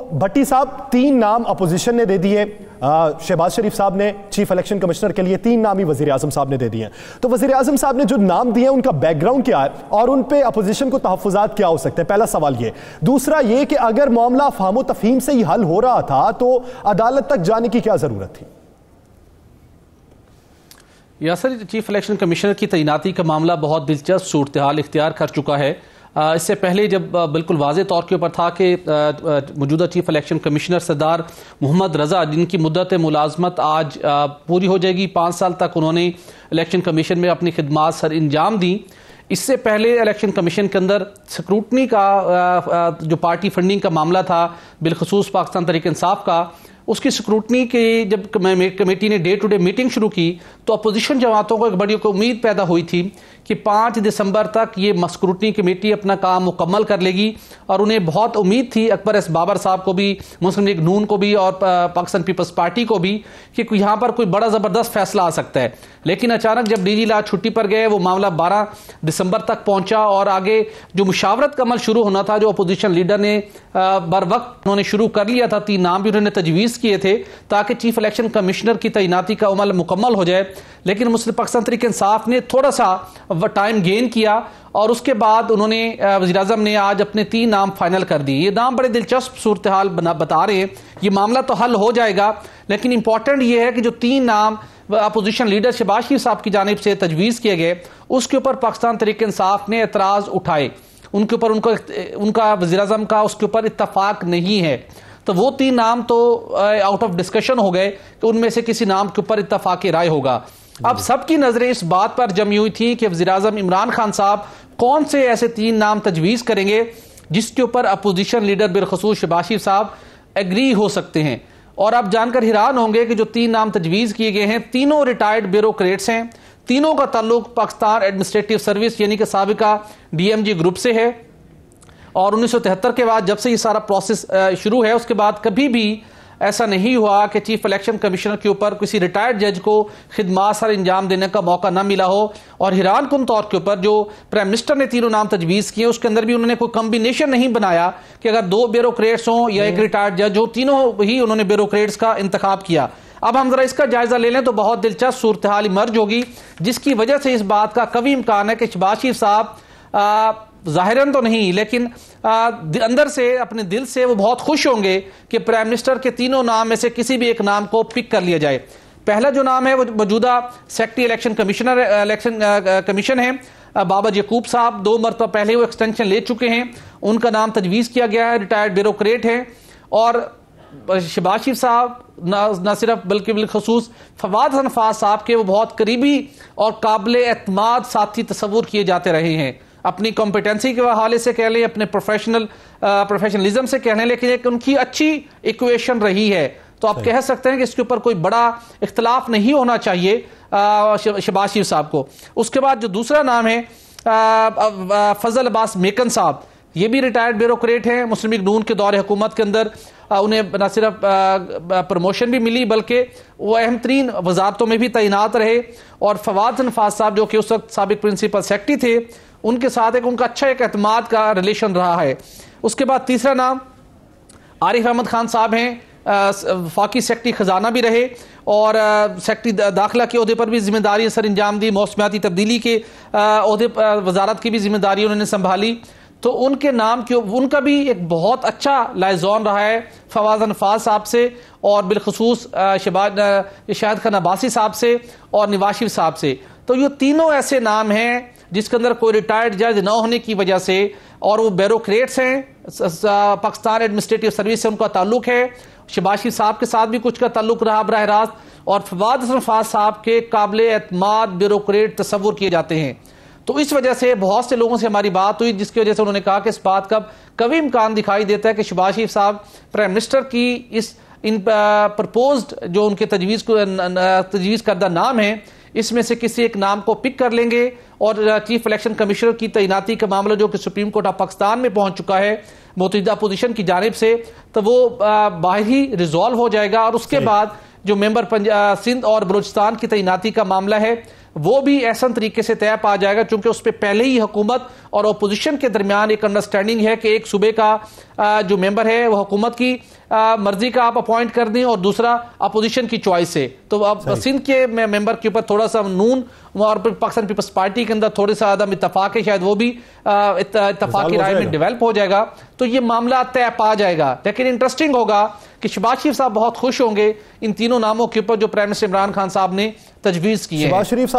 بھٹی صاحب تین نام اپوزیشن نے دے دیے شہباز شریف صاحب نے چیف الیکشن کمشنر کے لیے تین نام ہی وزیر اعظم صاحب نے دے دیے۔ تو وزیر اعظم صاحب نے جو نام دیے، ان کا بیک گراؤنڈ کیا ہے اور ان پہ اپوزیشن کو تحفظات کیا ہو سکتے ہیں۔ پہلا سوال یہ۔ دوسرا یہ کہ اگر معاملہ فہم و تفہیم سے ہی حل ہو رہا تھا، تو عدالت تک جانے کی کیا ضرورت تھی؟ یاسر چیف الیکشن کمیشنر کی تعیناتی کا معاملہ بہت دلچسپ صورتحال اختیار کر چکا ہے۔ اس سے پہلے جب بالکل واضح طور کے اوپر تھا کہ موجودہ چیف الیکشن کمشنر سردار محمد رضا، جن کی مدت ملازمت آج پوری ہو جائے گی، پانچ سال تک انہوں نے الیکشن کمیشن میں اپنی خدمات سر انجام دیں۔ اس سے پہلے الیکشن کمیشن کے اندر سکروٹنی کا جو پارٹی فنڈنگ کا معاملہ تھا، بالخصوص پاکستان تحریک انصاف کا اس کی سکروٹنی کی جب کمیٹی نے ڈے ٹو ڈے میٹنگ شروع کی تو اپوزیشن جماعتوں کو ایک بڑی امید پیدا ہوئی تھی کہ پانچ دسمبر تک یہ مسکروٹنی کمیٹی اپنا کام مکمل کر لے گی اور انہیں بہت امید تھی اکبر ایس بابر صاحب کو بھی، مسلم لیگ نون کو بھی اور پاکستان پیپلز پارٹی کو بھی کہ یہاں پر کوئی بڑا زبردست فیصلہ آ سکتا ہے۔ لیکن اچانک جب ڈی جی لا چھٹی پر گئے، وہ معاملہ بارہ دسمبر تک پہنچا اور آگے جو مشاورت کا عمل شروع ہونا تھا، جو اپوزیشن لیڈر نے بر وقت انہوں نے شروع کر لیا تھا، تین نام بھی انہوں نے تجویز ریلیز کیے تھے تاکہ چیف الیکشن کمشنر کی تعیناتی کا عمل مکمل ہو جائے، لیکن مسلم پاکستان طریقے انصاف نے تھوڑا سا ٹائم گین کیا اور اس کے بعد انہوں نے وزیر اعظم نے آج اپنے تین نام فائنل کر دی یہ نام بڑے دلچسپ صورتحال بتا رہے ہیں۔ یہ معاملہ تو حل ہو جائے گا، لیکن امپورٹنٹ یہ ہے کہ جو تین نام اپوزیشن لیڈر شباز شریف صاحب کی جانب سے تجویز کیے گئے، اس کے اوپر پاکستان طریقے انصاف نے اعتراض اٹھائے۔ ان کے اوپر ان کا ان کا وزیر اعظم کا، اس کے اوپر اتفاق نہیں ہے۔ تو وہ تین نام تو آؤٹ آف ڈسکشن ہو گئے کہ ان میں سے کسی نام کے اوپر اتفاق رائے ہوگا۔ اب سب کی نظریں اس بات پر جمی ہوئی تھی کہ وزیر اعظم عمران خان صاحب کون سے ایسے تین نام تجویز کریں گے جس کے اوپر اپوزیشن لیڈر بالخصوص شباشی صاحب ایگری ہو سکتے ہیں۔ اور آپ جان کر حیران ہوں گے کہ جو تین نام تجویز کیے گئے ہیں تینوں ریٹائرڈ بیوروکریٹس ہیں۔ تینوں کا تعلق پاکستان ایڈمنسٹریٹو سروس یعنی کہ سابقہ ڈی ایم جی گروپ سے ہے۔ اور انیس سو تہتر کے بعد جب سے یہ سارا پروسیس شروع ہے اس کے بعد کبھی بھی ایسا نہیں ہوا کہ چیف الیکشن کمیشنر کے اوپر کسی ریٹائرڈ جج کو خدمات سر انجام دینے کا موقع نہ ملا ہو۔ اور حیران کن طور کے اوپر جو پرائم منسٹر نے تینوں نام تجویز کیے اس کے اندر بھی انہوں نے کوئی کمبینیشن نہیں بنایا کہ اگر دو بیوروکریٹس ہوں یا ایک ریٹائرڈ جج ہو تینوں ہی انہوں نے بیوروکریٹس کا انتخاب کیا۔ اب ہم ذرا اس کا جائزہ لے لیں تو بہت دلچسپ صورتحال مرج ہوگی جس کی وجہ سے اس بات کا کبھی امکان ہے کہ شباز شریف صاحب ظاہراً تو نہیں، لیکن اندر سے، اپنے دل سے وہ بہت خوش ہوں گے کہ پرائم منسٹر کے تینوں نام میں سے کسی بھی ایک نام کو پک کر لیا جائے۔ پہلا جو نام ہے، وہ موجودہ secretary election commissioner, election commission ہے بابا یقوب صاحب، دو مرتبہ پہلے وہ ایکسٹینشن لے چکے ہیں۔ ان کا نام تجویز کیا گیا ہے، ریٹائرڈ بیوروکریٹ ہیں۔ اور شباز شریف صاحب نہ صرف بلکہ بالخصوص فواد حنفاظ صاحب کے وہ بہت قریبی اور قابل اعتماد ساتھی تصور کیے جاتے رہے ہیں۔ اپنی کمپیٹنسی کے حوالے سے کہہ لیں اپنے پروفیشنل پروفیشنلزم سے کہنے لیکن ایک ان کی اچھی ایکویشن رہی ہے۔ تو آپ کہہ سکتے ہیں کہ اس کے اوپر کوئی بڑا اختلاف نہیں ہونا چاہیے شباز شریف صاحب کو۔ اس کے بعد جو دوسرا نام ہے فضل عباس میکن صاحب۔ یہ بھی ریٹائرڈ بیوروکریٹ ہیں مسلم لیگ نون کے دور حکومت کے اندر انہیں نہ صرف پروموشن بھی ملی بلکہ وہ اہم ترین وزارتوں میں بھی تعینات رہے۔ اور فواد نفاذ صاحب جو کہ اس وقت سابق پرنسپل سیکٹری تھے ان کے ساتھ ایک ان کا اچھا ایک اعتماد کا ریلیشن رہا ہے۔ اس کے بعد تیسرا نام، عارف احمد خان صاحب ہیں۔ فاقی سیکٹری خزانہ بھی رہے اور سیکٹری داخلہ کے عہدے پر بھی ذمہ داری سر انجام دی، موسمیاتی تبدیلی کے عہدے وزارت کی بھی ذمہ داری انہوں نے سنبھالی۔ تو ان کے نام کی ان کا بھی ایک بہت اچھا لائزون رہا ہے، فواز انفاظ صاحب سے اور بالخصوص شباد شاہد خان عباسی صاحب سے اور نواشف صاحب سے۔ تو یہ تینوں ایسے نام ہیں جس کے اندر کوئی ریٹائرڈ جج نہ ہونے کی وجہ سے اور وہ بیوروکریٹس ہیں پاکستان ایڈمنسٹریٹو سروس سے ان کا تعلق ہے۔ شباشی صاحب کے ساتھ بھی کچھ کا تعلق رہا براہ راست اور فواد فاز صاحب کے قابل اعتماد بیوروکریٹ تصور کیے جاتے ہیں۔ تو اس وجہ سے بہت سے لوگوں سے ہماری بات ہوئی، جس کی وجہ سے انہوں نے کہا کہ اس بات کا کبھی امکان دکھائی دیتا ہے کہ شباز شریف صاحب پرائم منسٹر کی اس ان پرپوزڈ جو ان کے تجویز کو، تجویز کردہ نام ہے اس میں سے کسی ایک نام کو پک کر لیں گے اور چیف الیکشن کمیشنر کی تعیناتی کا معاملہ جو کہ سپریم کورٹ آف پاکستان میں پہنچ چکا ہے متحدہ اپوزیشن کی جانب سے تو وہ باہر ہی ریزالو ہو جائے گا اور اس کے بعد جو ممبر سندھ اور بلوچستان کی تعیناتی کا معاملہ ہے وہ بھی احسن طریقے سے طے پا جائے گا چونکہ اس پہ پہلے ہی حکومت اور اپوزیشن کے درمیان ایک انڈرسٹینڈنگ ہے کہ ایک صوبے کا جو ممبر ہے وہ حکومت کی مرضی کا آپ اپوائنٹ کر دیں اور دوسرا اپوزیشن کی چوائس سے۔ تو اب سندھ کے ممبر کے اوپر تھوڑا سا نون اور پاکستان پیپلز پارٹی کے اندر تھوڑے سا عدم اتفاق ہے شاید وہ بھی اتفاقی رائے میں ڈیولپ ہو جائے گا۔ تو یہ معاملہ طے پا جائے گا۔ لیکن انٹرسٹنگ ہوگا کہ شباز شریف صاحب بہت خوش ہوں گے ان تینوں ناموں کے اوپر جو پرائم منسٹر عمران خان صاحب نے تجویز کی ہے۔